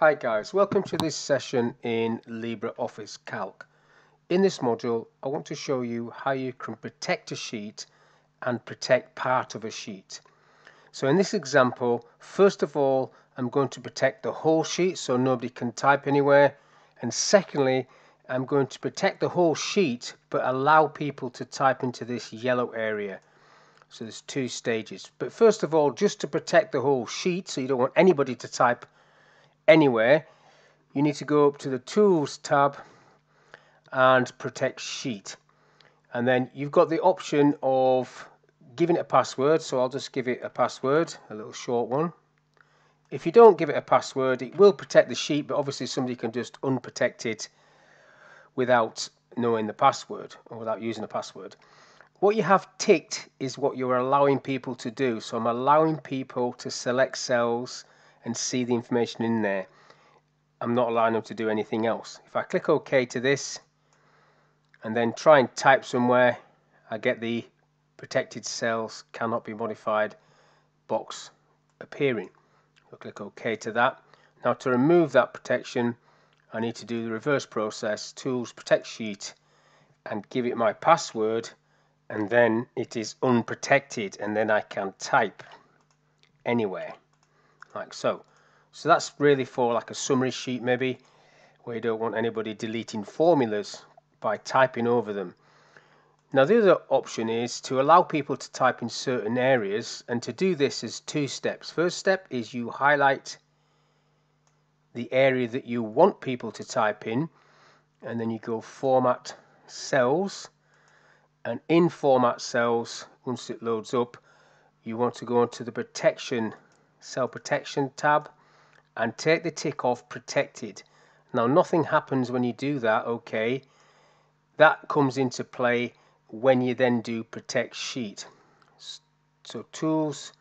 Hi guys, welcome to this session in LibreOffice Calc. In this module, I want to show you how you can protect a sheet and protect part of a sheet. So in this example, first of all, I'm going to protect the whole sheet so nobody can type anywhere. And secondly, I'm going to protect the whole sheet but allow people to type into this yellow area. So there's two stages. But first of all, just to protect the whole sheet, so you don't want anybody to type anywhere, you need to go up to the Tools tab and Protect Sheet. And then you've got the option of giving it a password, so I'll just give it a password, a little short one. If you don't give it a password, it will protect the sheet, but obviously somebody can just unprotect it without knowing the password or without using the password. What you have ticked is what you're allowing people to do. So I'm allowing people to select cells and see the information in there. I'm not allowing them to do anything else. If I click OK to this and then try and type somewhere, I get the protected cells cannot be modified box appearing. I'll click OK to that. Now to remove that protection, I need to do the reverse process, Tools, Protect Sheet, and give it my password, and then it is unprotected, and then I can type anywhere like so. So that's really for like a summary sheet maybe, where you don't want anybody deleting formulas by typing over them. Now the other option is to allow people to type in certain areas and to do this is two steps. First step is you highlight the area that you want people to type in and then you go format cells and in format cells once it loads up you want to go into the protection cell protection tab and take the tick off protected. Now nothing happens when you do that, okay. That comes into play when you then do protect sheet. So tools,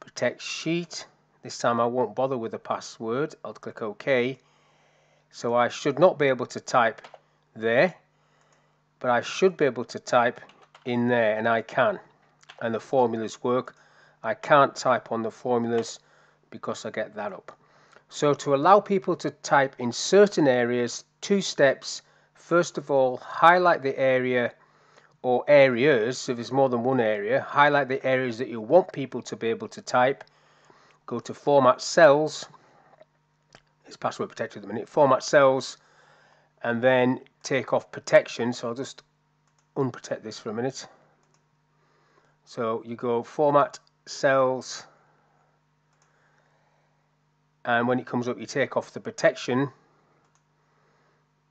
protect sheet. This time I won't bother with the password. I'll click OK. So I should not be able to type there, but I should be able to type in there and I can. And the formulas work. I can't type on the formulas because I get that up. So to allow people to type in certain areas, two steps. First of all, highlight the area or areas, if there's more than one area, highlight the areas that you want people to be able to type. Go to Format Cells. It's password protected at the minute. Format Cells and then take off protection. So I'll just unprotect this for a minute. So you go Format cells. And when it comes up you take off the protection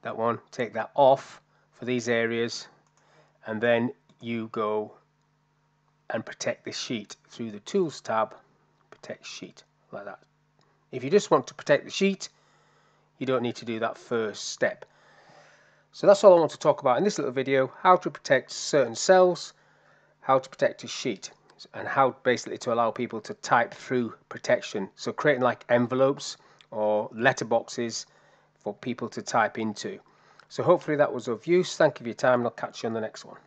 that one take that off for these areas and then you go and protect the sheet through the tools tab protect sheet like that. If you just want to protect the sheet you don't need to do that first step. So that's all I want to talk about in this little video how to protect certain cells how to protect a sheet and how basically to allow people to type through protection. So creating like envelopes or letterboxes for people to type into. So hopefully that was of use. Thank you for your time and I'll catch you on the next one.